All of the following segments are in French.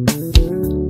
Dieu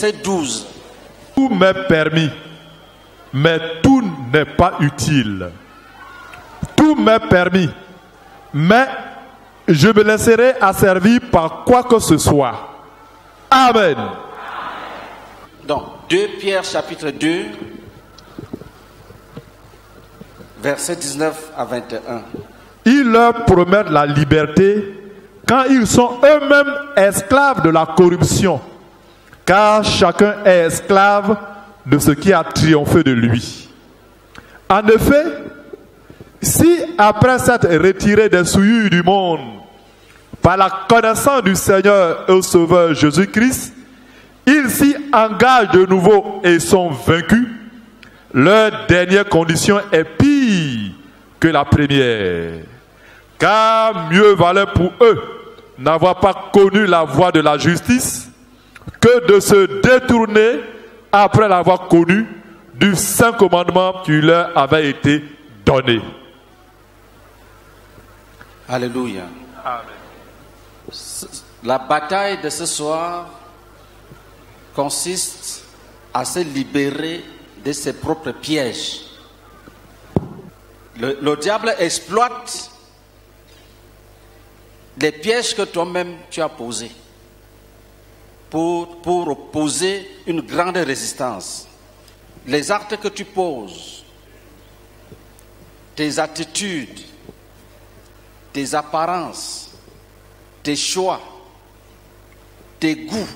verset 12. Tout m'est permis, mais tout n'est pas utile. Tout m'est permis, mais je me laisserai asservir par quoi que ce soit. Amen. Donc, 2 Pierre chapitre 2, verset 19 à 21. Ils leur promettent la liberté quand ils sont eux-mêmes esclaves de la corruption, car chacun est esclave de ce qui a triomphé de lui. En effet, si après s'être retiré des souillures du monde, par la connaissance du Seigneur et Sauveur Jésus-Christ, ils s'y engagent de nouveau et sont vaincus, leur dernière condition est pire que la première. Car mieux valait pour eux n'avoir pas connu la voie de la justice que de se détourner après l'avoir connu du saint commandement qui leur avait été donné. Alléluia. La bataille de ce soir consiste à se libérer de ses propres pièges. Le, le diable exploite les pièges que toi-même tu as posés pour, pour opposer une grande résistance. Les actes que tu poses, tes attitudes, tes apparences, tes choix, tes goûts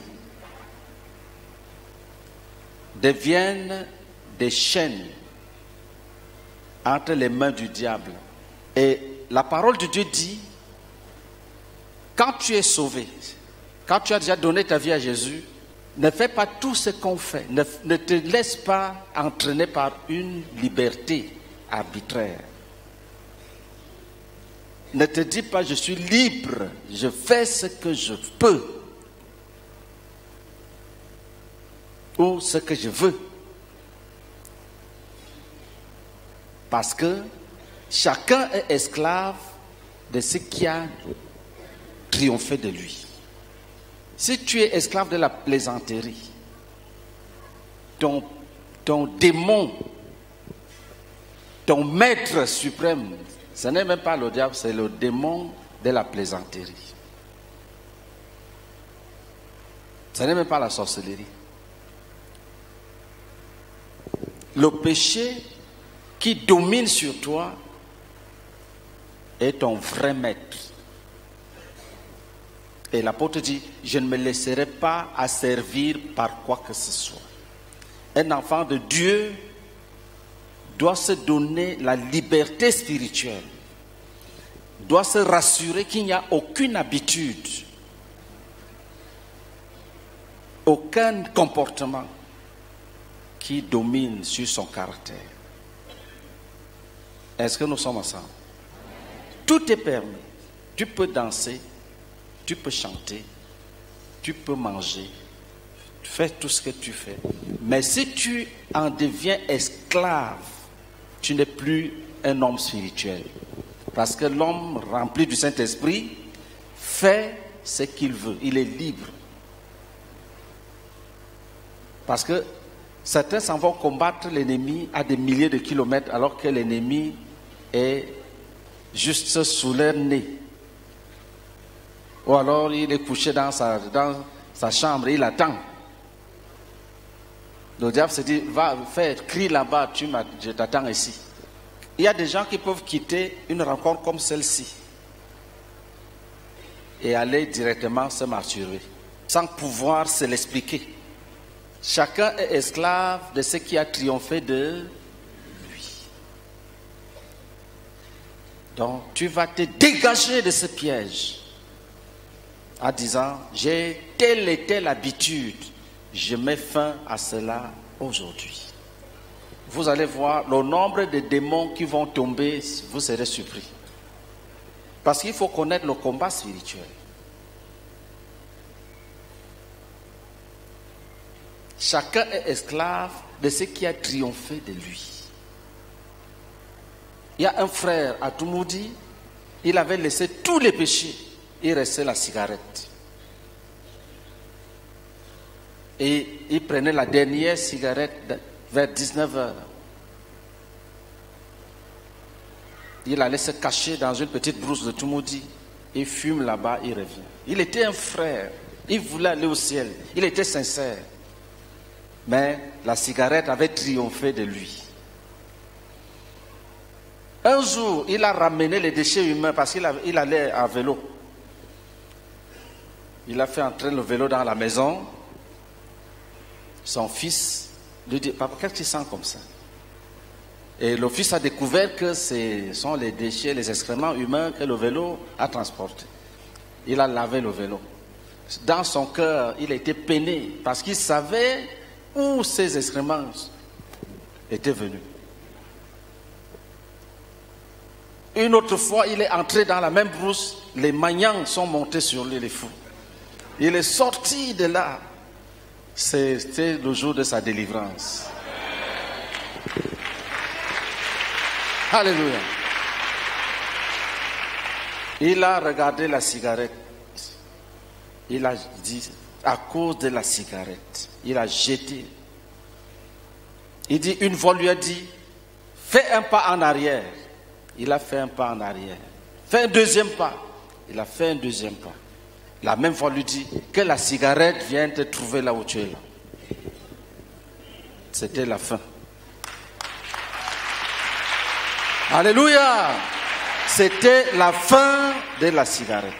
deviennent des chaînes entre les mains du diable. Et la parole de Dieu dit, quand tu es sauvé, quand tu as déjà donné ta vie à Jésus, ne fais pas tout ce qu'on fait. Ne, te laisse pas entraîner par une liberté arbitraire. Ne te dis pas je suis libre, je fais ce que je peux ou ce que je veux. Parce que chacun est esclave de ce qui a triomphé de lui. Si tu es esclave de la plaisanterie, ton, démon, ton maître suprême, ce n'est même pas le diable, c'est le démon de la plaisanterie. Ce n'est même pas la sorcellerie. Le péché qui domine sur toi est ton vrai maître. Et l'apôtre dit, je ne me laisserai pas asservir par quoi que ce soit. Un enfant de Dieu doit se donner la liberté spirituelle, doit se rassurer qu'il n'y a aucune habitude, aucun comportement qui domine sur son caractère. Est-ce que nous sommes ensemble? Tout est permis. Tu peux danser, tu peux chanter, tu peux manger, fais tout ce que tu fais. Mais si tu en deviens esclave, tu n'es plus un homme spirituel. Parce que l'homme rempli du Saint-Esprit fait ce qu'il veut. Il est libre. Parce que certains s'en vont combattre l'ennemi à des milliers de kilomètres alors que l'ennemi est juste sous leur nez. Ou alors il est couché dans sa, dans sa chambre, il attend. Le diable se dit, va faire, crie là-bas, tu je t'attends ici. Il y a des gens qui peuvent quitter une rencontre comme celle-ci et aller directement se masturber, sans pouvoir se l'expliquer. Chacun est esclave de ce qui a triomphé de lui. Donc tu vas te dégager de ce piège en disant, j'ai telle et telle habitude, je mets fin à cela aujourd'hui. Vous allez voir le nombre de démons qui vont tomber, vous serez surpris. Parce qu'il faut connaître le combat spirituel. Chacun est esclave de ce qui a triomphé de lui. Il y a un frère à Toumoudi, il avait laissé tous les péchés, il restait la cigarette. Et il prenait la dernière cigarette vers 19 heures. Il allait se cacher dans une petite brousse de Toumoudi. Il fume là-bas, il revient. Il était un frère. Il voulait aller au ciel. Il était sincère. Mais la cigarette avait triomphé de lui. Un jour, il a ramené les déchets humains parce qu'il allait à vélo. Il a fait entrer le vélo dans la maison. Son fils lui dit, papa, qu'est-ce que tu sens comme ça? Et le fils a découvert que ce sont les déchets, les excréments humains que le vélo a transportés. Il a lavé le vélo. Dans son cœur, il était peiné parce qu'il savait où ces excréments étaient venus. Une autre fois, il est entré dans la même brousse, les magnans sont montés sur lui, les fous. Il est sorti de là. C'était le jour de sa délivrance. Alléluia. Il a regardé la cigarette. Il a dit, à cause de la cigarette, il a jeté. Il dit, une fois lui a dit, fais un pas en arrière. Il a fait un pas en arrière. Fais un deuxième pas. Il a fait un deuxième pas. La même fois lui dit, que la cigarette vienne te trouver là où tu es. C'était la fin. Alléluia. C'était la fin de la cigarette.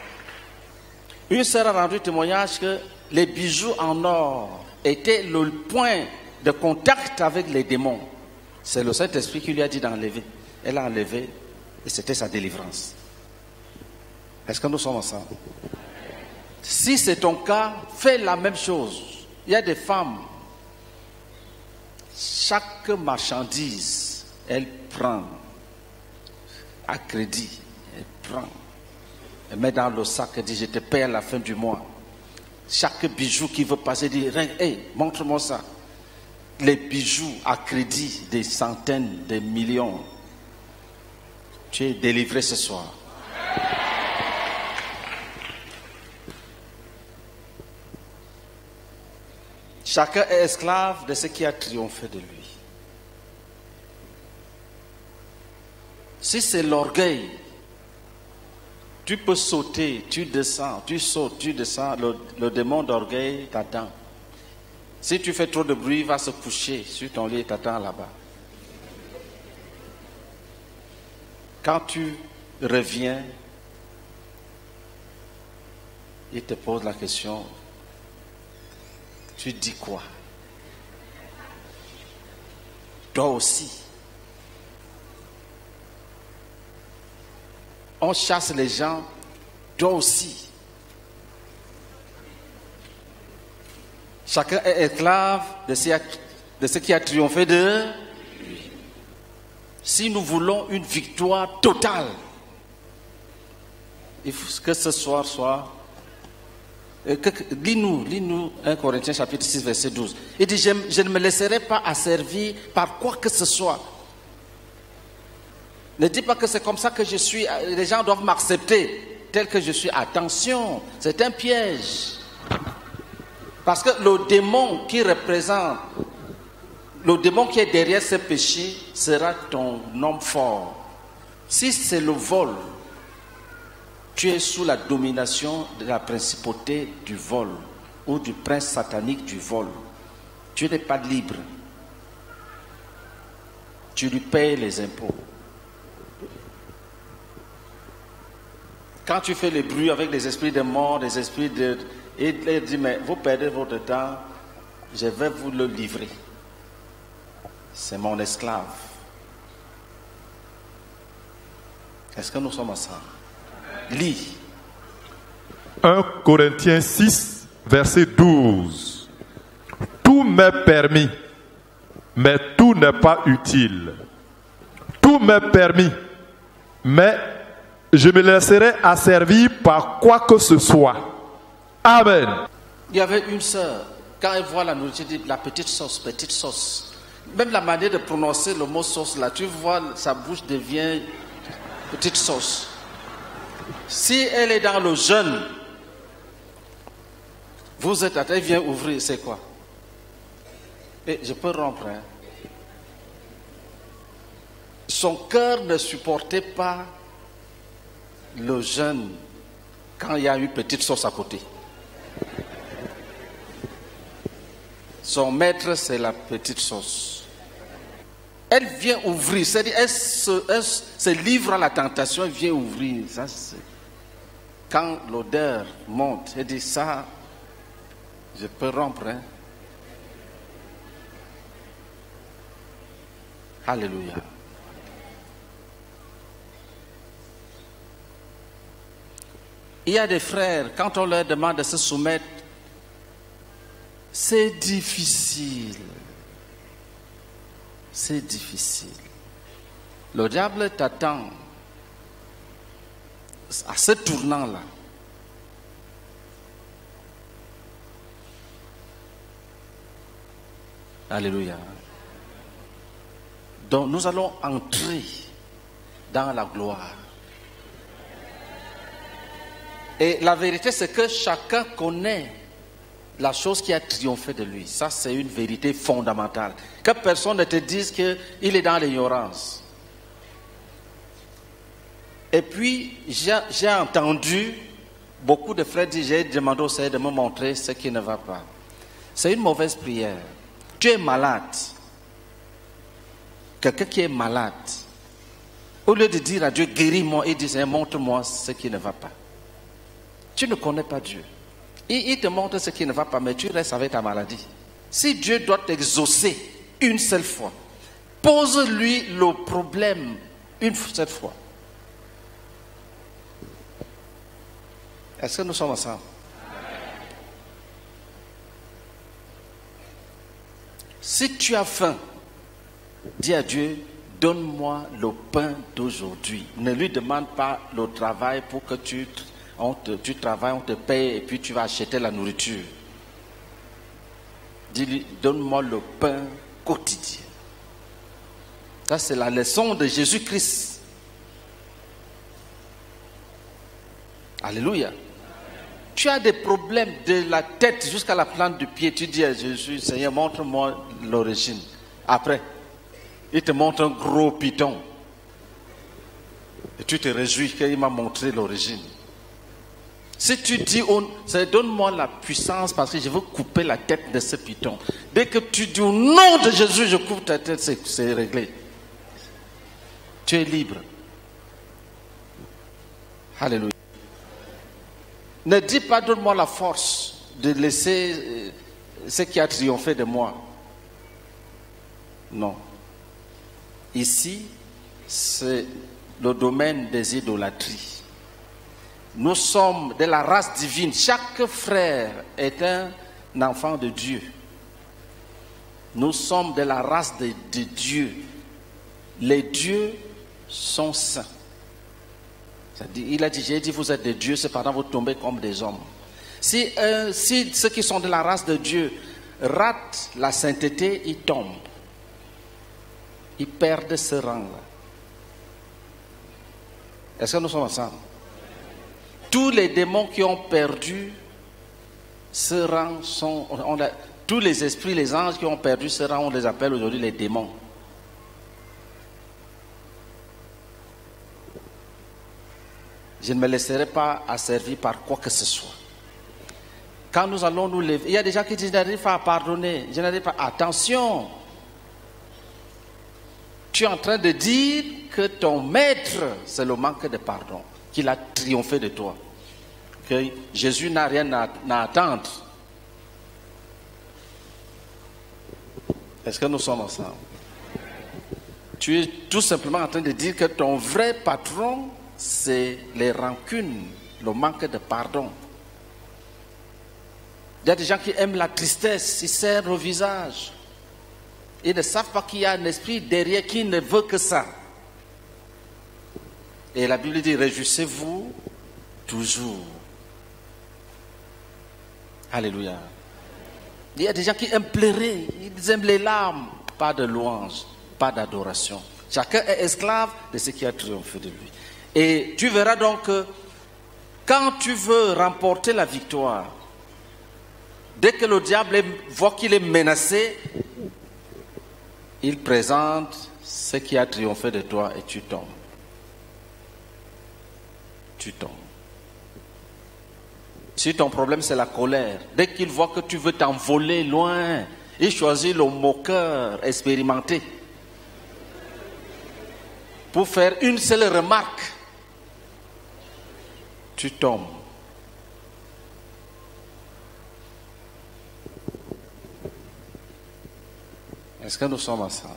Une sœur a rendu témoignage que les bijoux en or étaient le point de contact avec les démons. C'est le Saint-Esprit qui lui a dit d'enlever. Elle a enlevé et c'était sa délivrance. Est-ce que nous sommes ensemble? Si c'est ton cas, fais la même chose. Il y a des femmes, chaque marchandise, elle prend à crédit, elle prend, elle met dans le sac et dit je te paye à la fin du mois. Chaque bijou qui veut passer dit hey, montre-moi ça. Les bijoux à crédit des centaines de millions. Tu es délivré ce soir. Chacun est esclave de ce qui a triomphé de lui. Si c'est l'orgueil, tu peux sauter, tu descends, tu sautes, tu descends, le, démon d'orgueil t'attend. Si tu fais trop de bruit, il va se coucher sur ton lit et t'attend là-bas. Quand tu reviens, il te pose la question, tu dis quoi? Toi aussi. On chasse les gens, toi aussi. Chacun est esclave de ce, qui a triomphé de. Si nous voulons une victoire totale, il faut que ce soir soit. Euh, Lis-nous, lis-nous 1 Corinthiens chapitre 6, verset 12. Il dit, je, je ne me laisserai pas asservir par quoi que ce soit. Ne dis pas que c'est comme ça que je suis. euh, Les gens doivent m'accepter tel que je suis. Attention, c'est un piège. Parce que le démon qui représente, le démon qui est derrière ce péché sera ton homme fort. Si c'est le vol, tu es sous la domination de la principauté du vol ou du prince satanique du vol. Tu n'es pas libre. Tu lui payes les impôts. Quand tu fais les bruits avec les esprits de mort, les esprits de... Il dit, mais vous perdez votre temps, je vais vous le livrer. C'est mon esclave. Est-ce que nous sommes ensemble? Lis. 1 Corinthiens 6, verset 12. Tout m'est permis, mais tout n'est pas utile. Tout m'est permis, mais je me laisserai asservir par quoi que ce soit. Amen. Il y avait une sœur, quand elle voit la nourriture, elle dit la petite sauce, petite sauce. Même la manière de prononcer le mot sauce là, tu vois, sa bouche devient petite sauce. Si elle est dans le jeûne, vous êtes à elle vient ouvrir, c'est quoi? Et je peux rompre. hein. Son cœur ne supportait pas le jeûne quand il y a une petite sauce à côté. Son maître, c'est la petite sauce. Elle vient ouvrir, c'est-à-dire elle se, livre à la tentation, elle vient ouvrir. Ça, c'est- Quand l'odeur monte, elle dit ça, je peux rompre. hein. Alléluia. Il y a des frères, quand on leur demande de se soumettre, c'est difficile. C'est difficile. Le diable t'attend à ce tournant-là. Alléluia. Donc nous allons entrer dans la gloire. Et la vérité, c'est que chacun connaît la chose qui a triomphé de lui. Ça, c'est une vérité fondamentale. Que personne ne te dise qu'il est dans l'ignorance. Et puis, j'ai entendu beaucoup de frères dire, j'ai demandé au Seigneur de me montrer ce qui ne va pas. C'est une mauvaise prière. Tu es malade. Quelqu'un qui est malade. Au lieu de dire à Dieu, guéris-moi, il dit, Seigneur, montre-moi ce qui ne va pas. Tu ne connais pas Dieu. Il, il te montre ce qui ne va pas, mais tu restes avec ta maladie. Si Dieu doit t'exaucer une seule fois, pose-lui le problème une seule fois. Est-ce que nous sommes ensemble? Si tu as faim, dis à Dieu, donne-moi le pain d'aujourd'hui. Ne lui demande pas le travail pour que tu, on te- tu travailles, on te paye et puis tu vas acheter la nourriture. Dis-lui, donne-moi le pain quotidien. Ça, c'est la leçon de Jésus-Christ. Alléluia. Tu as des problèmes de la tête jusqu'à la plante du pied. Tu dis à Jésus, Seigneur, montre-moi l'origine. Après, il te montre un gros piton. Et tu te réjouis qu'il m'a montré l'origine. Si tu dis, Seigneur, donne-moi la puissance parce que je veux couper la tête de ce piton. Dès que tu dis au nom de Jésus, je coupe ta tête, c'est réglé. Tu es libre. Alléluia. Ne dis pas donne-moi la force de laisser euh, ce qui a triomphé de moi. Non. Ici, c'est le domaine des idolâtries. Nous sommes de la race divine. Chaque frère est un enfant de Dieu. Nous sommes de la race de, de Dieu. Les dieux sont saints. Il a dit, j'ai dit, vous êtes des dieux, cependant vous tombez comme des hommes. Si, euh, si ceux qui sont de la race de Dieu ratent la sainteté, ils tombent. Ils perdent ce rang-là. Est-ce que nous sommes ensemble? Tous les démons qui ont perdu ce rang sont... tous les esprits, les anges qui ont perdu ce rang, on les appelle aujourd'hui les démons. Je ne me laisserai pas asservir par quoi que ce soit. Quand nous allons nous lever, il y a des gens qui disent, je n'arrive pas à pardonner, je n'arrive pas. Attention, tu es en train de dire que ton maître, c'est le manque de pardon, qu'il a triomphé de toi. Que Jésus n'a rien à, à attendre. Est-ce que nous sommes ensemble? Tu es tout simplement en train de dire que ton vrai patron, c'est les rancunes, le manque de pardon. Il y a des gens qui aiment la tristesse, ils serrent au visage. Ils ne savent pas qu'il y a un esprit derrière qui ne veut que ça. Et la Bible dit, réjouissez-vous toujours. Alléluia. Il y a des gens qui aiment pleurer, ils aiment les larmes, pas de louange, pas d'adoration. Chacun est esclave de ce qui a triomphé de lui. Et tu verras donc que quand tu veux remporter la victoire, dès que le diable voit qu'il est menacé, il présente ce qui a triomphé de toi et tu tombes. Tu tombes. Si ton problème c'est la colère, dès qu'il voit que tu veux t'envoler loin, il choisit le moqueur expérimenté pour faire une seule remarque. Tu tombes. Est-ce que nous sommes ensemble?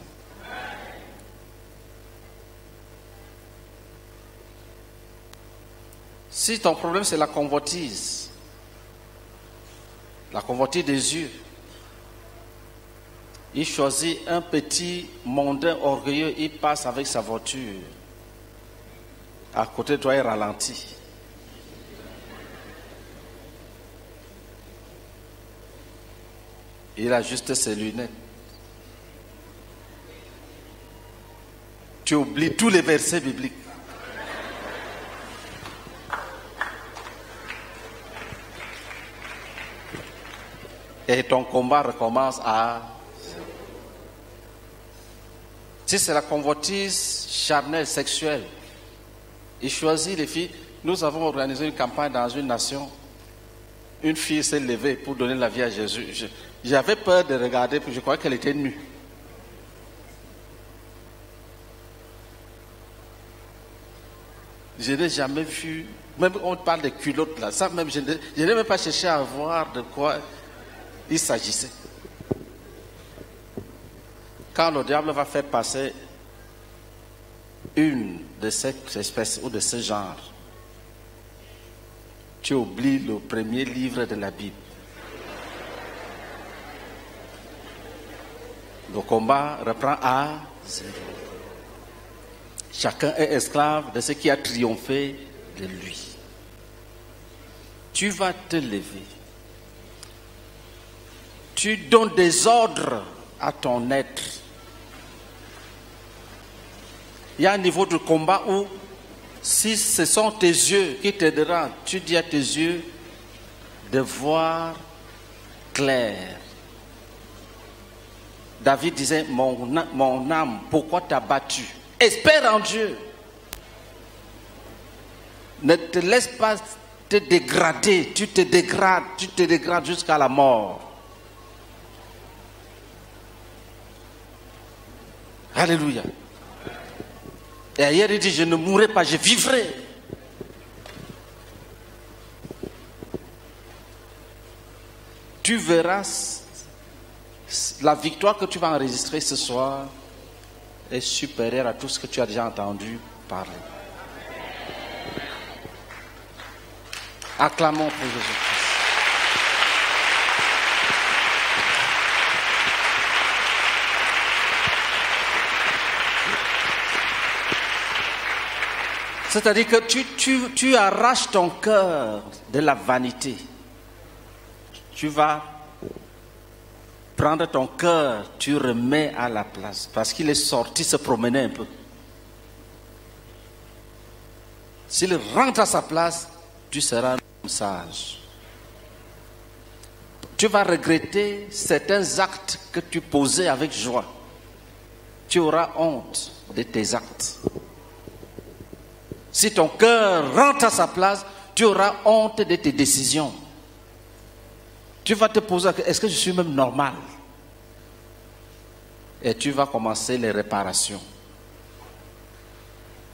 Si ton problème c'est la convoitise, la convoitise des yeux, il choisit un petit mondain orgueilleux, il passe avec sa voiture. À côté de toi, il ralentit. Il ajuste ses lunettes. Tu oublies tous les versets bibliques. Et ton combat recommence à... Si c'est la convoitise charnelle, sexuelle, il choisit les filles. Nous avons organisé une campagne dans une nation. Une fille s'est levée pour donner la vie à Jésus. J'avais peur de regarder, puis je croyais qu'elle était nue. Je n'ai jamais vu, même on parle de culottes là, ça même, je n'ai même pas cherché à voir de quoi il s'agissait. Quand le diable va faire passer une de cette espèce ou de ce genre, tu oublies le premier livre de la Bible. Le combat reprend à zéro. Chacun est esclave de ce qui a triomphé de lui. Tu vas te lever. Tu donnes des ordres à ton être. Il y a un niveau de combat où, si ce sont tes yeux qui t'aideront, tu dis à tes yeux de voir clair. David disait, mon, mon âme, pourquoi t'as battu? Espère en Dieu. Ne te laisse pas te dégrader. Tu te dégrades, tu te dégrades jusqu'à la mort. Alléluia. Et ailleurs, il dit, je ne mourrai pas, je vivrai. Tu verras la victoire que tu vas enregistrer ce soir est supérieure à tout ce que tu as déjà entendu parler. Acclamons pour Jésus-Christ. C'est-à-dire que tu, tu- tu arraches ton cœur de la vanité. Tu vas prendre ton cœur, tu remets à la place. Parce qu'il est sorti se promener un peu. S'il rentre à sa place, tu seras un homme sage. Tu vas regretter certains actes que tu posais avec joie. Tu auras honte de tes actes. Si ton cœur rentre à sa place, tu auras honte de tes décisions. Tu vas te poser, est-ce que je suis même normal? Et tu vas commencer les réparations.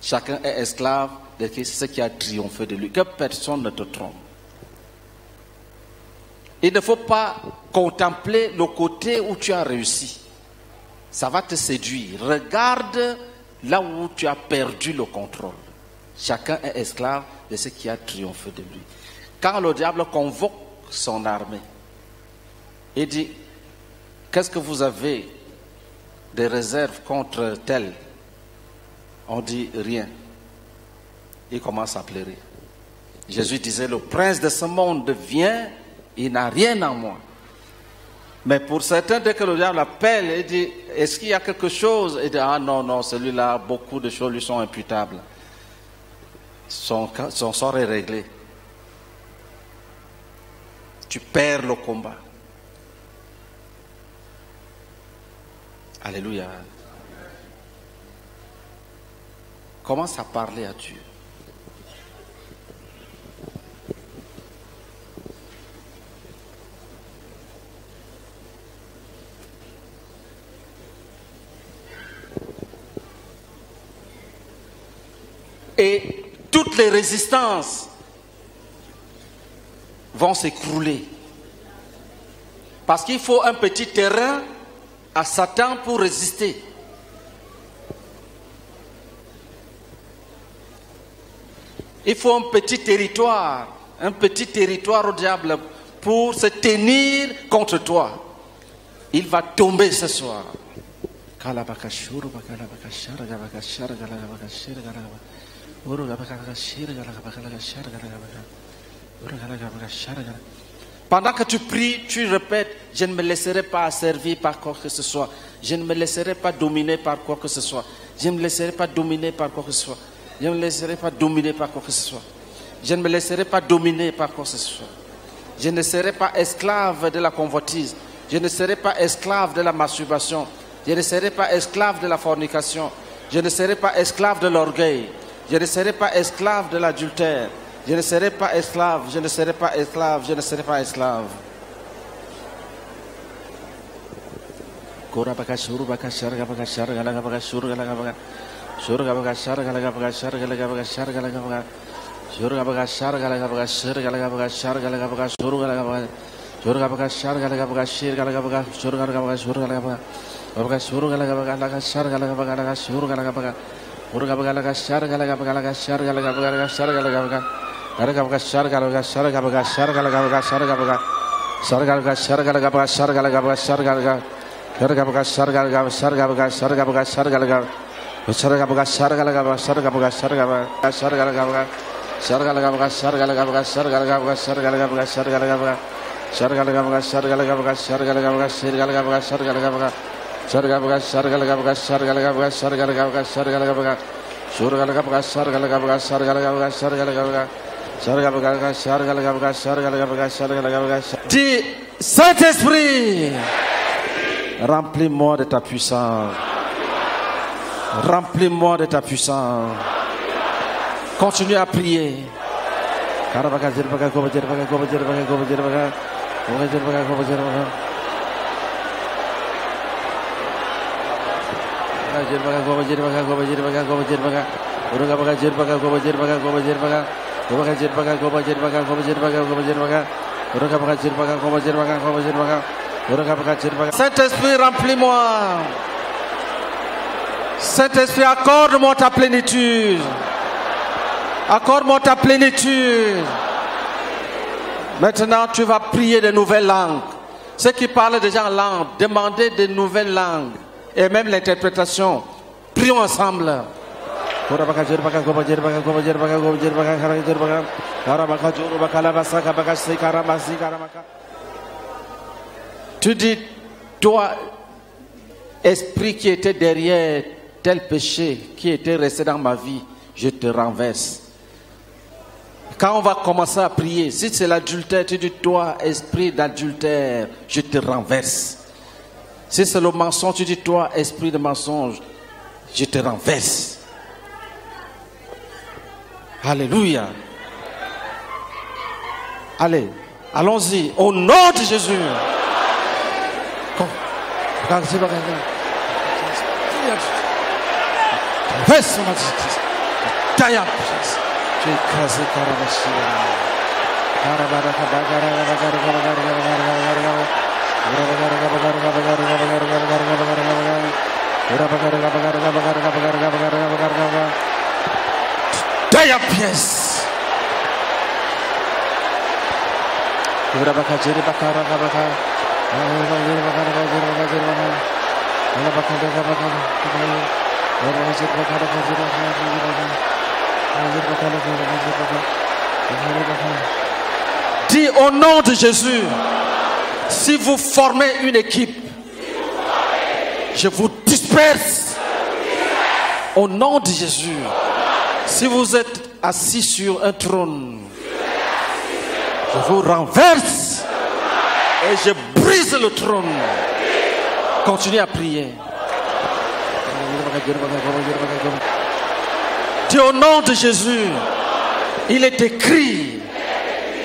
Chacun est esclave de ce qui a triomphé de lui. Que personne ne te trompe. Il ne faut pas contempler le côté où tu as réussi. Ça va te séduire. Regarde là où tu as perdu le contrôle. Chacun est esclave de ce qui a triomphé de lui. Quand le diable convoque son armée, il dit, qu'est-ce que vous avez de réserve contre tel? On dit rien. Il commence à pleurer. Jésus disait, le prince de ce monde vient, il n'a rien en moi. Mais pour certains, dès que le diable appelle, il dit, est-ce qu'il y a quelque chose? Il dit, ah non, non, celui-là, beaucoup de choses lui sont imputables. Son, son sort est réglé. Tu perds le combat. Alléluia. Commence à parler à Dieu? Et toutes les résistances vont s'écrouler. Parce qu'il faut un petit terrain à Satan pour résister. Il faut un petit territoire, un petit territoire au diable pour se tenir contre toi. Il va tomber ce soir. Pendant que tu pries, tu répètes, je ne me laisserai pas asservir par quoi que ce soit. Je ne me laisserai pas dominer par quoi que ce soit. Je ne me laisserai pas dominer par quoi que ce soit. Je ne me laisserai pas dominer par quoi que ce soit. Je ne me laisserai pas dominer par quoi que ce soit. Je ne serai pas esclave de la convoitise. Je ne serai pas esclave de la masturbation. Je ne serai pas esclave de la fornication. Je ne serai pas esclave de l'orgueil. Je ne serai pas esclave de l'adultère. Je ne serai pas esclave. Je ne serai pas esclave. Je ne serai pas esclave. Surga lega begas, surga lega begas, surga lega begas, surga lega begas, surga lega begas. Dis, Saint-Esprit, remplis-moi de ta puissance. Remplis-moi de ta puissance. Continue à prier. Saint-Esprit, remplis-moi. Saint-Esprit, accorde-moi ta plénitude. Accorde-moi ta plénitude. Maintenant, tu vas prier de nouvelles langues. Ceux qui parlent déjà en langue, demandez de nouvelles langues et même l'interprétation. Prions ensemble. Tu dis, toi, esprit qui était derrière tel péché qui était resté dans ma vie, je te renverse. Quand on va commencer à prier, si c'est l'adultère, tu dis, toi, esprit d'adultère, je te renverse. Si c'est le mensonge, tu dis, toi, esprit de mensonge, je te renverse. Alléluia. Allez, allons-y. Au nom de Jésus. Up, yes. Dis au nom de Jésus, si vous formez une équipe, je vous disperse. Au nom de Jésus, si vous êtes assis sur un trône, je vous renverse et je brise le trône. Continuez à prier. Dis au nom de Jésus, il est écrit,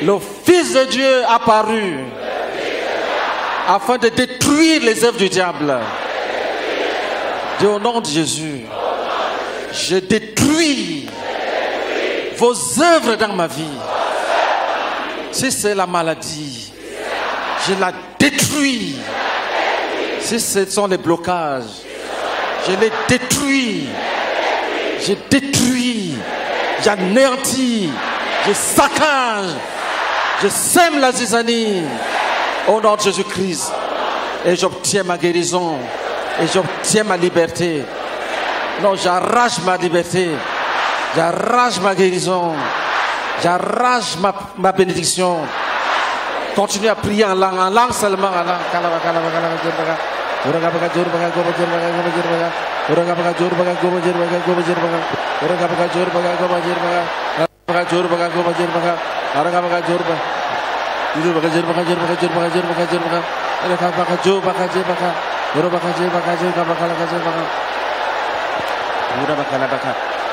le Fils de Dieu apparu afin de détruire les œuvres du diable. Dis au nom de Jésus, je détruis vos œuvres dans ma vie. Si c'est la maladie, je la détruis. Si ce sont les blocages, je les détruis. Je détruis. J'anéantis. Je saccage. Je sème la zizanie. Au nom de Jésus-Christ. Et j'obtiens ma guérison. Et j'obtiens ma liberté. Non, j'arrache ma liberté. J'arrache ma guérison. J'arrache ma, ma bénédiction. Continue à prier en langue, en langue seulement, en langue.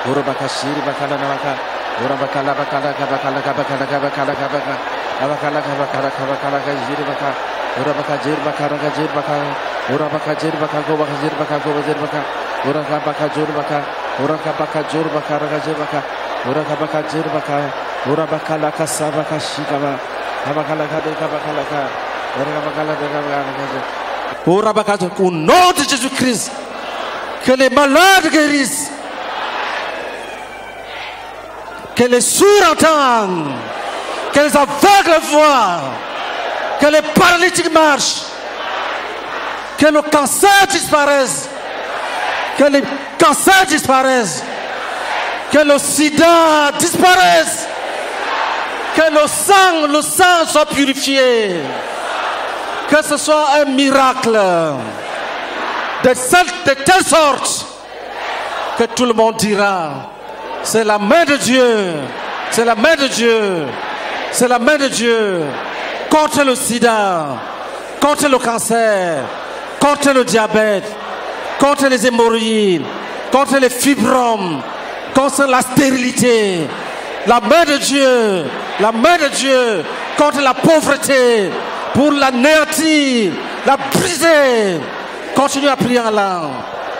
Urabaka Siri Bakala Navaka, Urabaka Labakala Kabakala Kabakala Kabakala Kabaka, Abakala Kabakala Kabakala Kajiri Baka, Urabaka Jir Bakara Kajir Baka, Urabaka Jir Baka Goba Kajir Baka Goba Jir Baka, Uraka Baka Jur Baka, Uraka Baka Jur Baka Ragajir Baka, Uraka Baka Jir Baka, Urabaka Laka Sabaka Shikaba, Abakala Kabakala Kabakala Kabakala Kabakala Urabaka Unod Jesus Christ, Kelemalad Geris. Que les sourds entendent. Que les aveugles voient. Que les paralytiques marchent. Que le cancer disparaisse. Que les cancers disparaissent. Que le sida disparaisse. Que le sang, le sang soit purifié. Que ce soit un miracle de telle sorte que tout le monde dira, c'est la main de Dieu, c'est la main de Dieu, c'est la main de Dieu. Contre le sida, contre le cancer, contre le diabète, contre les hémorroïdes, contre les fibromes, contre la stérilité. La main de Dieu, la main de Dieu contre la pauvreté, pour l'anéantir, la briser. Continue à prier en langue.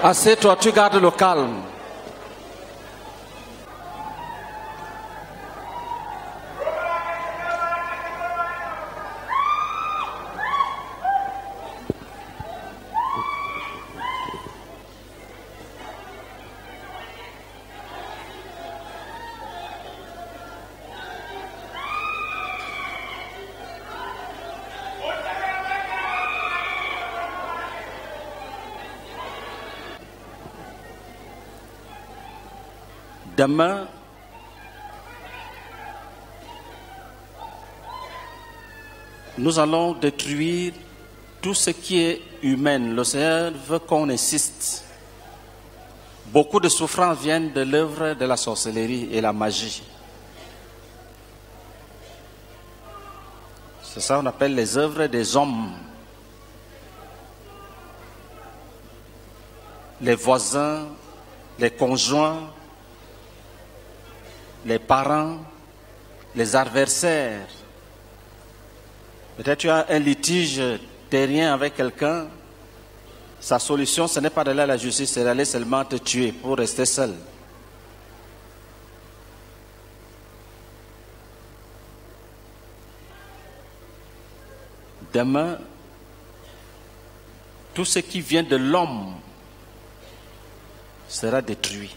ramaram. Assieds-toi, tu gardes le calme. Demain, nous allons détruire tout ce qui est humain. Le Seigneur veut qu'on insiste. Beaucoup de souffrances viennent de l'œuvre de la sorcellerie et la magie. C'est ça qu'on appelle les œuvres des hommes. Les voisins, les conjoints, les parents, les adversaires. Peut-être tu as un litige terrien avec quelqu'un. Sa solution, ce n'est pas d'aller à la justice, c'est d'aller seulement te tuer pour rester seul. Demain, tout ce qui vient de l'homme sera détruit.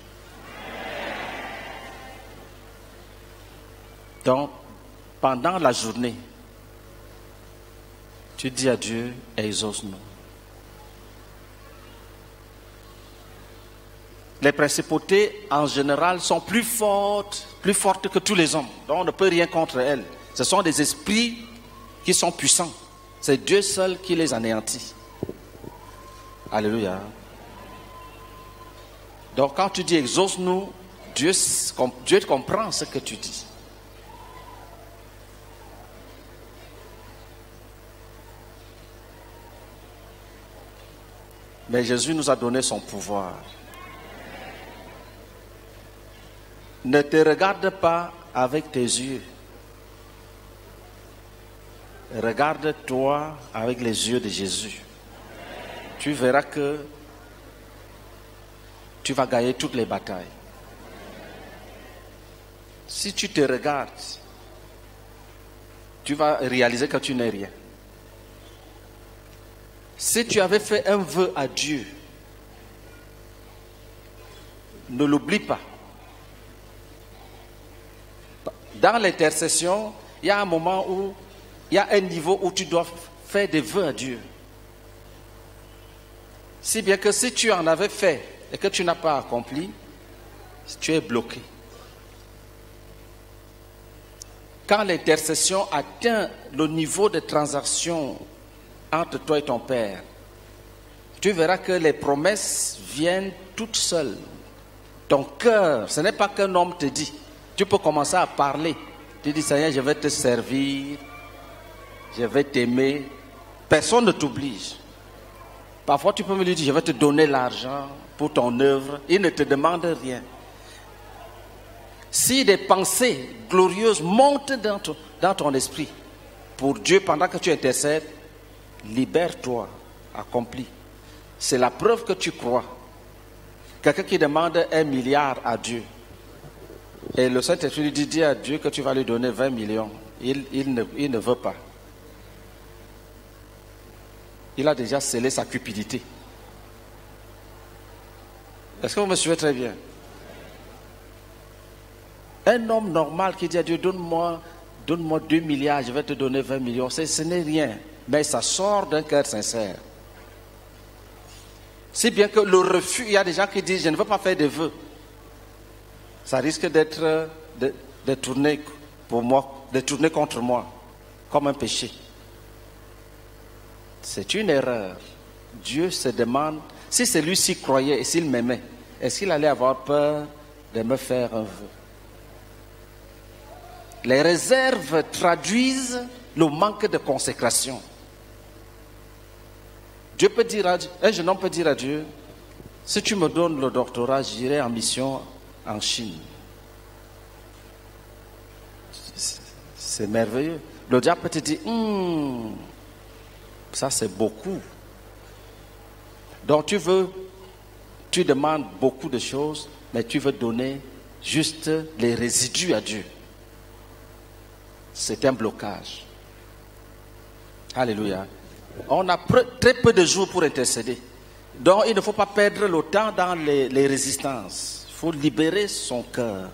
Donc, pendant la journée, tu dis à Dieu, exauce-nous. Les principautés, en général, sont plus fortes, plus fortes que tous les hommes. Donc, on ne peut rien contre elles. Ce sont des esprits qui sont puissants. C'est Dieu seul qui les anéantit. Alléluia. Donc, quand tu dis exauce-nous, Dieu, Dieu comprend ce que tu dis. Mais Jésus nous a donné son pouvoir. Ne te regarde pas avec tes yeux. Regarde-toi avec les yeux de Jésus. Tu verras que tu vas gagner toutes les batailles. Si tu te regardes, tu vas réaliser que tu n'es rien. Si tu avais fait un vœu à Dieu, ne l'oublie pas. Dans l'intercession, il y a un moment où, il y a un niveau où tu dois faire des vœux à Dieu. Si bien que si tu en avais fait et que tu n'as pas accompli, tu es bloqué. Quand l'intercession atteint le niveau de transaction entre toi et ton Père, tu verras que les promesses viennent toutes seules. Ton cœur, ce n'est pas qu'un homme te dit. Tu peux commencer à parler. Tu dis, Seigneur, je vais te servir, je vais t'aimer. Personne ne t'oblige. Parfois, tu peux me dire, je vais te donner l'argent pour ton œuvre. Il ne te demande rien. Si des pensées glorieuses montent dans ton, dans ton esprit pour Dieu pendant que tu intercèdes, libère-toi, accomplis. C'est la preuve que tu crois. Quelqu'un qui demande un milliard à Dieu. Et le Saint-Esprit dit, dis à Dieu que tu vas lui donner 20 millions. Il, ne, veut pas. Il a déjà scellé sa cupidité. Est-ce que vous me suivez très bien? Un homme normal qui dit à Dieu, donne-moi donne-moi 2 milliards, je vais te donner 20 millions, ce n'est rien mais ça sort d'un cœur sincère. Si bien que le refus, il y a des gens qui disent, je ne veux pas faire de vœux. Ça risque d'être de, tourner pour moi, de tourner contre moi, comme un péché. C'est une erreur. Dieu se demande, si celui-ci croyait et s'il m'aimait, est-ce qu'il allait avoir peur de me faire un vœu? Les réserves traduisent le manque de consécration. Dieu peut dire à, un jeune homme peut dire à Dieu, si tu me donnes le doctorat, j'irai en mission en Chine. C'est merveilleux. Le diable peut te dire, hmm, ça c'est beaucoup. Donc tu veux, tu demandes beaucoup de choses, mais tu veux donner juste les résidus à Dieu. C'est un blocage. Alléluia. On a très peu de jours pour intercéder. Donc il ne faut pas perdre le temps dans les, résistances. Il faut libérer son cœur.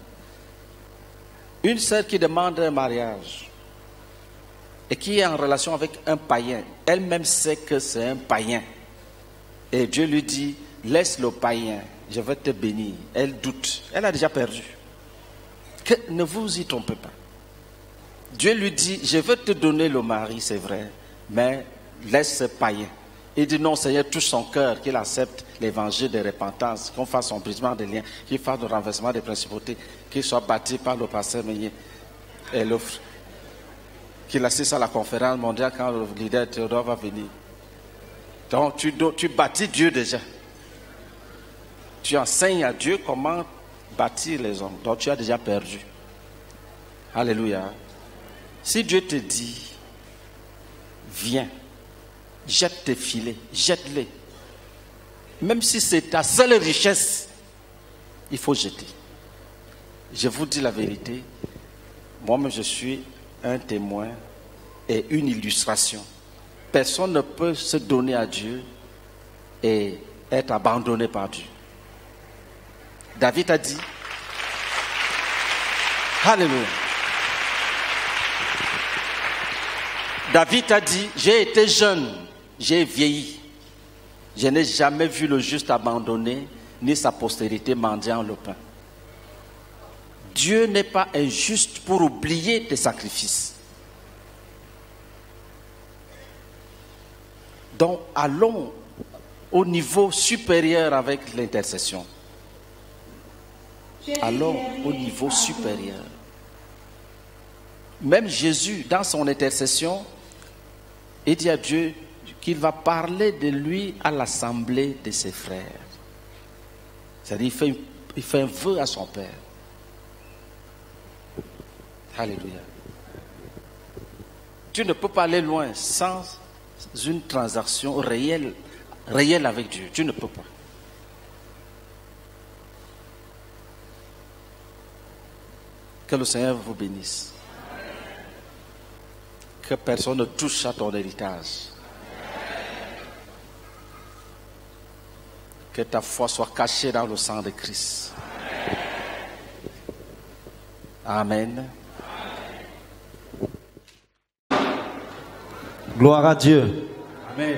Une sœur qui demande un mariage et qui est en relation avec un païen, elle-même sait que c'est un païen. Et Dieu lui dit, laisse le païen, je vais te bénir. Elle doute. Elle a déjà perdu. Ne vous y trompez pas. Dieu lui dit, je veux te donner le mari, c'est vrai, mais laisse païen. Il dit non, Seigneur, touche son cœur, qu'il accepte l'évangile de repentance, qu'on fasse son brisement des liens, qu'il fasse le renversement des principautés, qu'il soit bâti par le pasteur Meunier et l'offre. Qu'il assiste à la conférence mondiale quand le leader Théodore va venir. Donc tu, tu bâtis Dieu déjà. Tu enseignes à Dieu comment bâtir les hommes. Donc tu as déjà perdu. Alléluia. Si Dieu te dit, viens, jette tes filets, jette-les. Même si c'est ta seule richesse, il faut jeter. Je vous dis la vérité, moi-même je suis un témoin et une illustration. Personne ne peut se donner à Dieu et être abandonné par Dieu. David a dit, Alléluia. David a dit, j'ai été jeune, j'ai vieilli. Je n'ai jamais vu le juste abandonné, ni sa postérité mendiant le pain. Dieu n'est pas injuste pour oublier tes sacrifices. Donc allons au niveau supérieur avec l'intercession. Allons au niveau supérieur. Même Jésus, dans son intercession, il dit à Dieu qu'il va parler de lui à l'assemblée de ses frères. C'est-à-dire, il fait, un vœu à son Père. Alléluia. Tu ne peux pas aller loin sans une transaction réelle avec Dieu. Tu ne peux pas. Que le Seigneur vous bénisse. Que personne ne touche à ton héritage. Que ta foi soit cachée dans le sang de Christ. Amen. Gloire à Dieu. Amen.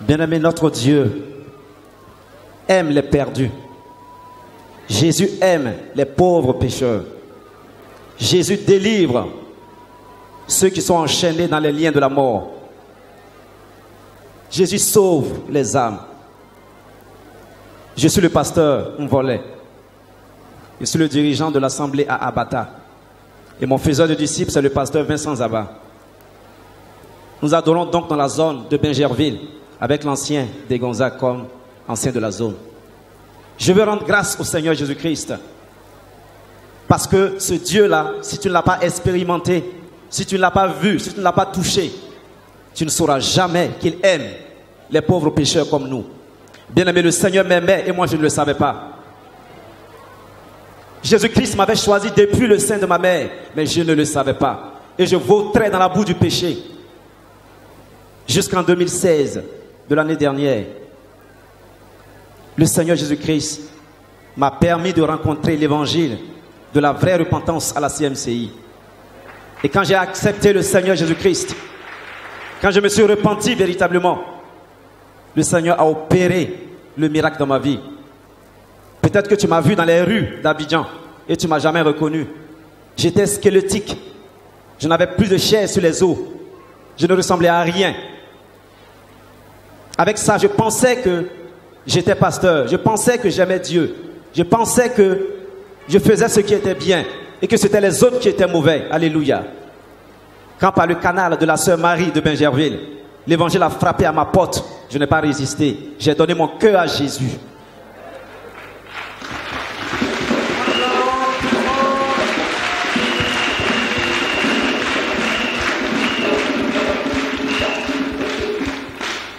Bien-aimé, notre Dieu aime les perdus. Jésus aime les pauvres pécheurs. Jésus délivre ceux qui sont enchaînés dans les liens de la mort. Jésus sauve les âmes. Je suis le pasteur Mvolet. Je suis le dirigeant de l'assemblée à Abata. Et mon faiseur de disciples, c'est le pasteur Vincent Zaba. Nous adorons donc dans la zone de Bengerville, avec l'ancien des Gonzagues comme ancien de la zone. Je veux rendre grâce au Seigneur Jésus-Christ. Parce que ce Dieu-là, si tu ne l'as pas expérimenté, si tu ne l'as pas vu, si tu ne l'as pas touché, tu ne sauras jamais qu'il aime les pauvres pécheurs comme nous. Bien aimé, le Seigneur m'aimait et moi je ne le savais pas. Jésus-Christ m'avait choisi depuis le sein de ma mère, mais je ne le savais pas. Et je vautrais dans la boue du péché. Jusqu'en 2016, de l'année dernière, le Seigneur Jésus-Christ m'a permis de rencontrer l'évangile de la vraie repentance à la CMCI. Et quand j'ai accepté le Seigneur Jésus-Christ, quand je me suis repenti véritablement, le Seigneur a opéré le miracle dans ma vie. Peut-être que tu m'as vu dans les rues d'Abidjan et tu m'as jamais reconnu. J'étais squelettique. Je n'avais plus de chair sur les os. Je ne ressemblais à rien. Avec ça, je pensais que j'étais pasteur. Je pensais que j'aimais Dieu. Je pensais que je faisais ce qui était bien et que c'était les autres qui étaient mauvais. Alléluia. Quand par le canal de la sœur Marie de Bengerville, l'évangile a frappé à ma porte, je n'ai pas résisté. J'ai donné mon cœur à Jésus.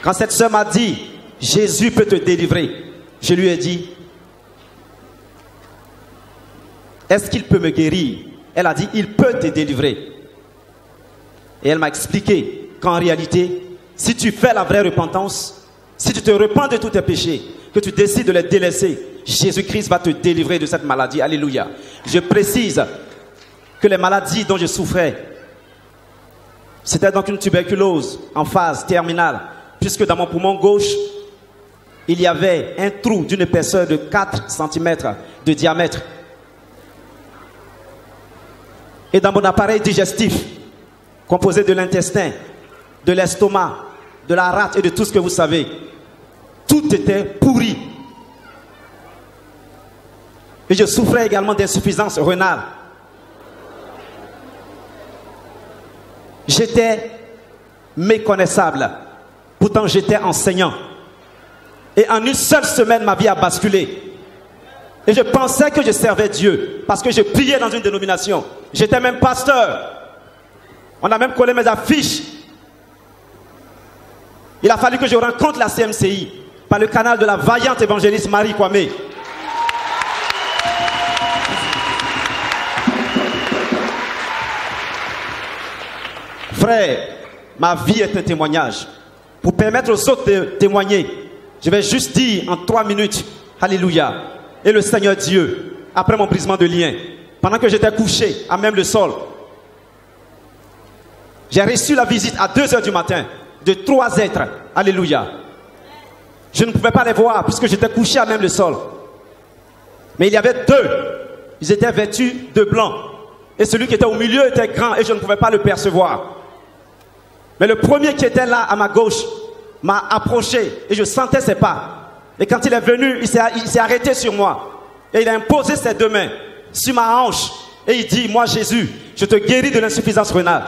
Quand cette sœur m'a dit, Jésus peut te délivrer, je lui ai dit, est-ce qu'il peut me guérir? Elle a dit, il peut te délivrer. Et elle m'a expliqué qu'en réalité, si tu fais la vraie repentance, si tu te repens de tous tes péchés, que tu décides de les délaisser, Jésus-Christ va te délivrer de cette maladie. Alléluia. Je précise que les maladies dont je souffrais, c'était donc une tuberculose en phase terminale, puisque dans mon poumon gauche, il y avait un trou d'une épaisseur de 4 cm de diamètre. et dans mon appareil digestif, composé de l'intestin, de l'estomac, de la rate et de tout ce que vous savez, tout était pourri. Et je souffrais également d'insuffisance rénale. J'étais méconnaissable. Pourtant, j'étais enseignant. Et en une seule semaine, ma vie a basculé. Et je pensais que je servais Dieu parce que je priais dans une dénomination. J'étais même pasteur. On a même collé mes affiches. Il a fallu que je rencontre la CMCI par le canal de la vaillante évangéliste Marie Kwame. Frère, ma vie est un témoignage. Pour permettre aux autres de témoigner, je vais juste dire en trois minutes, Alléluia. Et le Seigneur Dieu, après mon brisement de lien, pendant que j'étais couché à même le sol, j'ai reçu la visite à 2 heures du matin de trois êtres. Alléluia. Je ne pouvais pas les voir puisque j'étais couché à même le sol. Mais il y avait deux. Ils étaient vêtus de blanc. Et celui qui était au milieu était grand et je ne pouvais pas le percevoir. Mais le premier qui était là à ma gauche m'a approché et je sentais ses pas. Et quand il est venu, il s'est arrêté sur moi. Et il a imposé ses deux mains sur ma hanche. Et il dit, moi Jésus, je te guéris de l'insuffisance rénale.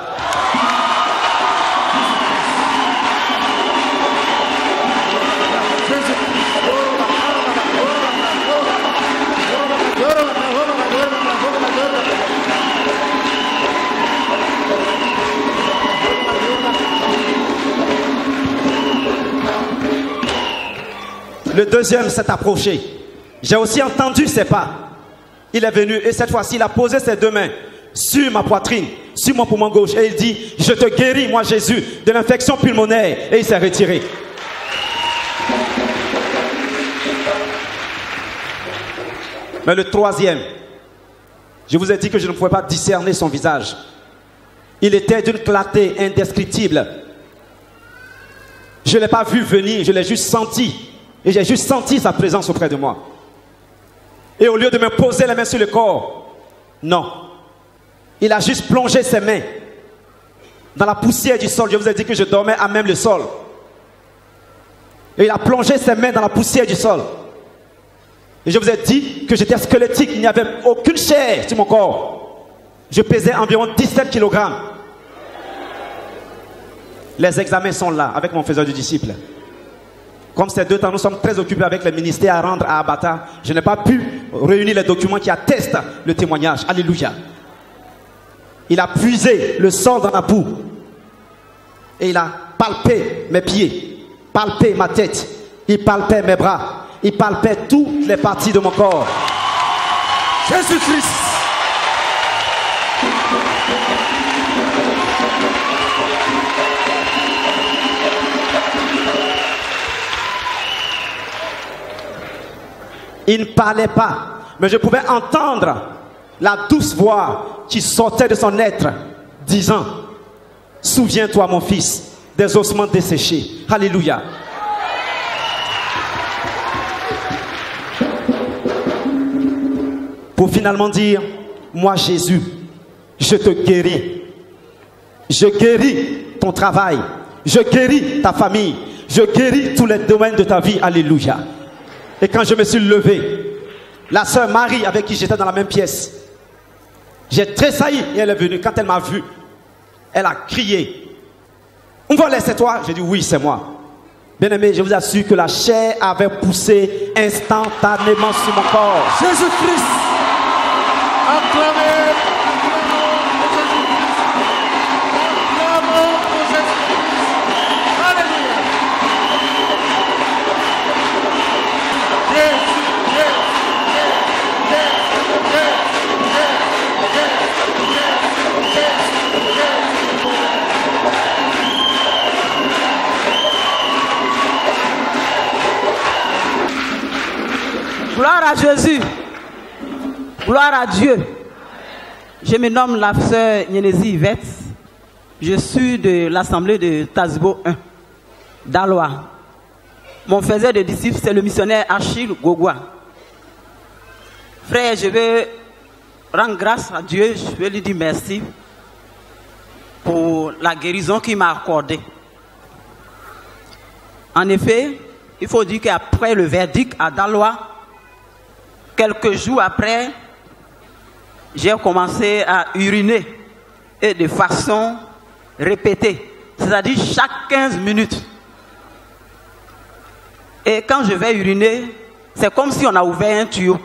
Le deuxième s'est approché. J'ai aussi entendu ses pas. Il est venu et cette fois-ci, il a posé ses deux mains sur ma poitrine, sur mon poumon gauche et il dit, je te guéris, moi Jésus, de l'infection pulmonaire. Et il s'est retiré. Mais le troisième, je vous ai dit que je ne pouvais pas discerner son visage. Il était d'une clarté indescriptible. Je ne l'ai pas vu venir, je l'ai juste senti. Et j'ai juste senti sa présence auprès de moi. Et au lieu de me poser les mains sur le corps, non. Il a juste plongé ses mains dans la poussière du sol. Je vous ai dit que je dormais à même le sol. Et il a plongé ses mains dans la poussière du sol. Et je vous ai dit que j'étais squelettique, il n'y avait aucune chair sur mon corps. Je pesais environ 17 kg. Les examens sont là avec mon faiseur du disciple. Comme ces deux temps, nous sommes très occupés avec les ministères à rendre à Abata. Je n'ai pas pu réunir les documents qui attestent le témoignage. Alléluia. Il a puisé le sang dans la boue. Et il a palpé mes pieds, palpé ma tête, il palpait mes bras, il palpait toutes les parties de mon corps. Jésus-Christ. Il ne parlait pas, mais je pouvais entendre la douce voix qui sortait de son être, disant, Souviens-toi, mon fils, des ossements desséchés. Alléluia. Pour finalement dire, moi Jésus, je te guéris. Je guéris ton travail. Je guéris ta famille. Je guéris tous les domaines de ta vie. Alléluia. Et quand je me suis levé, la sœur Marie, avec qui j'étais dans la même pièce, j'ai tressailli et elle est venue. Quand elle m'a vu, elle a crié. On va laisser toi J'ai dit oui, c'est moi. Bien aimé, je vous assure que la chair avait poussé instantanément sur mon corps. Jésus-Christ. Acclamez. À Jésus. Gloire à Dieu. Je me nomme la sœur Nyenezi Yvette. Je suis de l'assemblée de Tazibo 1, d'Aloa. Mon faiseur de disciples, c'est le missionnaire Achille Gogwa. Frère, je veux rendre grâce à Dieu, je vais lui dire merci pour la guérison qu'il m'a accordée. En effet, il faut dire qu'après le verdict à Dalois, quelques jours après, j'ai commencé à uriner et de façon répétée, c'est-à-dire chaque 15 minutes. Et quand je vais uriner, c'est comme si on a ouvert un tuyau,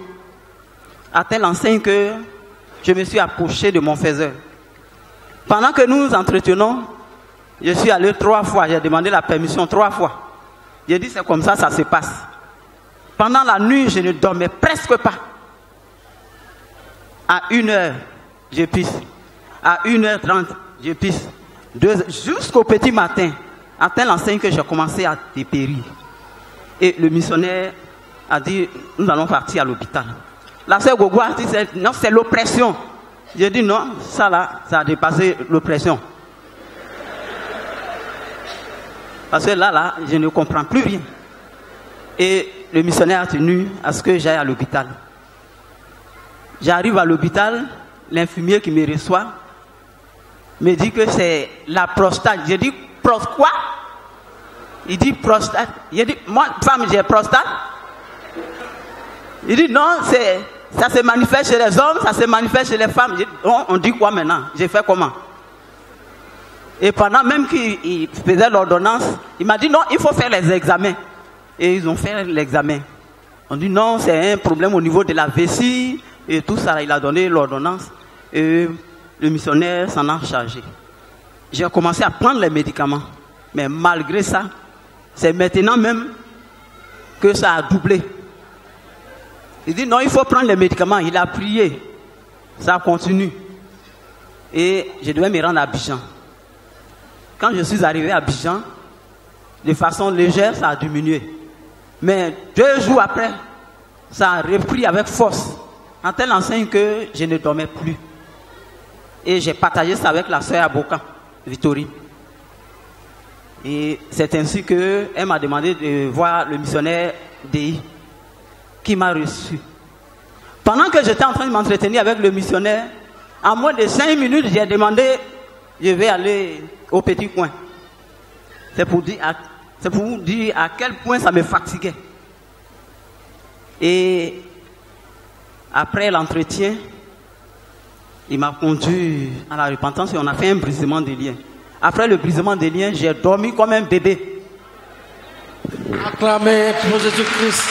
à telle enseigne que je me suis approché de mon faiseur. Pendant que nous nous entretenons, je suis allé trois fois, j'ai demandé la permission trois fois. J'ai dit c'est comme ça, ça se passe. Pendant la nuit, je ne dormais presque pas. À 1h, je pisse. À 1h30, je pisse. Jusqu'au petit matin, à telle enseigne que j'ai commencé à dépérir. Et le missionnaire a dit, nous allons partir à l'hôpital. La sœur Gogo a dit, non, c'est l'oppression. J'ai dit, non, ça là, ça a dépassé l'oppression. Parce que là, là, je ne comprends plus rien. Et le missionnaire a tenu à ce que j'aille à l'hôpital. J'arrive à l'hôpital, l'infirmier qui me reçoit me dit que c'est la prostate. J'ai dit, pros quoi? Il dit prostate. J'ai dit, moi, femme, j'ai prostate. Il dit, non, c'est, ça se manifeste chez les hommes, ça se manifeste chez les femmes. On, on dit quoi maintenant? J'ai fait comment? Et pendant même qu'il il faisait l'ordonnance, il m'a dit, non, il faut faire les examens. Et ils ont fait l'examen. On dit, non, c'est un problème au niveau de la vessie et tout ça. Il a donné l'ordonnance. Et le missionnaire s'en a chargé. J'ai commencé à prendre les médicaments. Mais malgré ça, c'est maintenant même que ça a doublé. Il dit non, il faut prendre les médicaments. Il a prié. Ça continue. Et je devais me rendre à Abidjan. Quand je suis arrivé à Abidjan, de façon légère, ça a diminué. Mais deux jours après, ça a repris avec force. En telle enseigne que je ne dormais plus. Et j'ai partagé ça avec la sœur Aboka, Vittori. Et c'est ainsi qu'elle m'a demandé de voir le missionnaire DI qui m'a reçu. Pendant que j'étais en train de m'entretenir avec le missionnaire, en moins de cinq minutes, j'ai demandé, je vais aller au petit coin. C'est pour, dire à, c'est pour vous dire à quel point ça me fatiguait. Et après l'entretien, il m'a conduit à la repentance et on a fait un brisement des liens. Après le brisement des liens, j'ai dormi comme un bébé. Acclamez pour Jésus-Christ.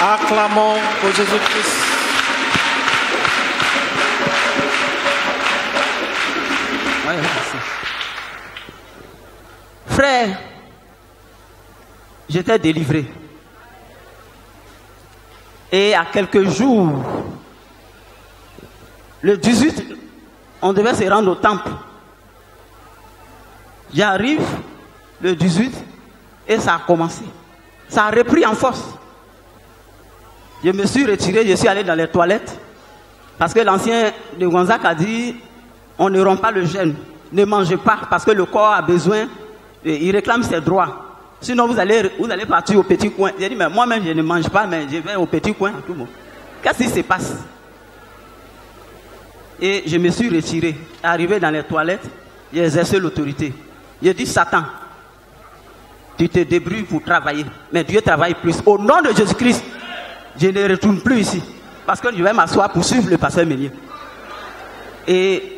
Acclamons pour Jésus-Christ. Frère, j'étais délivré. Et à quelques jours, le 18, on devait se rendre au temple. J'arrive le 18 et ça a commencé. Ça a repris en force. Je me suis retiré, je suis allé dans les toilettes. Parce que l'ancien de Gonzac a dit, on ne rompt pas le jeûne. Ne mangez pas parce que le corps a besoin, il réclame ses droits. Sinon, vous allez, vous allez partir au petit coin. J'ai dit, mais moi-même, je ne mange pas, mais je vais au petit coin. Qu'est-ce qui se passe? Et je me suis retiré. Arrivé dans les toilettes, j'ai exercé l'autorité. J'ai dit, Satan, tu te débrouilles pour travailler, mais Dieu travaille plus. Au nom de Jésus-Christ, je ne retourne plus ici. Parce que je vais m'asseoir pour suivre le pasteur Ménier. Et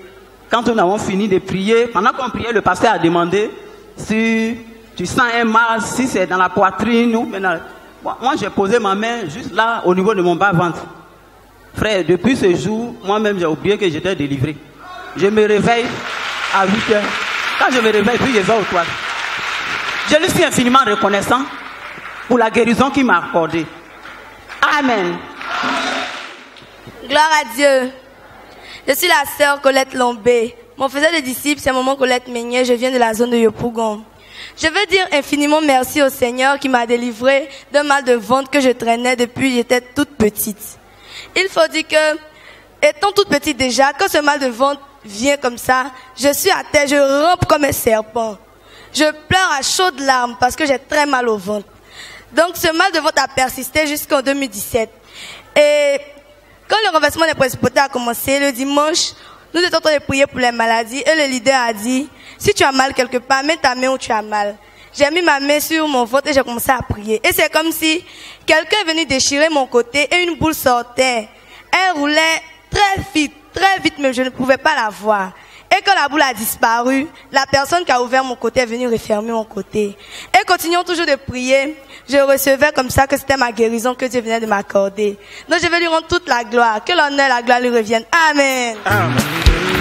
quand nous avons fini de prier, pendant qu'on priait, le pasteur a demandé si tu sens un mal, si c'est dans la poitrine ou moi, j'ai posé ma main juste là, au niveau de mon bas-ventre. Frère, depuis ce jour, moi-même, j'ai oublié que j'étais délivré. Je me réveille à 8 heures. Quand je me réveille, puis je vais au toit. Je lui suis infiniment reconnaissant pour la guérison qu'il m'a accordée. Amen. Gloire à Dieu. Je suis la sœur Colette Lombé. Mon faiseur de disciples, c'est maman Colette Meignet. Je viens de la zone de Yopougon. Je veux dire infiniment merci au Seigneur qui m'a délivré d'un mal de ventre que je traînais depuis j'étais toute petite. Il faut dire que, étant toute petite déjà, quand ce mal de ventre vient comme ça, je suis à terre, je rampe comme un serpent. Je pleure à chaudes larmes parce que j'ai très mal au ventre. Donc ce mal de ventre a persisté jusqu'en 2017. Et quand le renversement des principautés a commencé, le dimanche, nous étions en train de prier pour les maladies et le leader a dit, si tu as mal quelque part, mets ta main où tu as mal. J'ai mis ma main sur mon ventre et j'ai commencé à prier. Et c'est comme si quelqu'un est venu déchirer mon côté et une boule sortait. Elle roulait très vite, très vite, mais je ne pouvais pas la voir. Et quand la boule a disparu, la personne qui a ouvert mon côté est venue refermer mon côté. Et continuons toujours de prier. Je recevais comme ça que c'était ma guérison que Dieu venait de m'accorder. Donc je vais lui rendre toute la gloire. Que l'honneur et la gloire lui reviennent. Amen. Amen.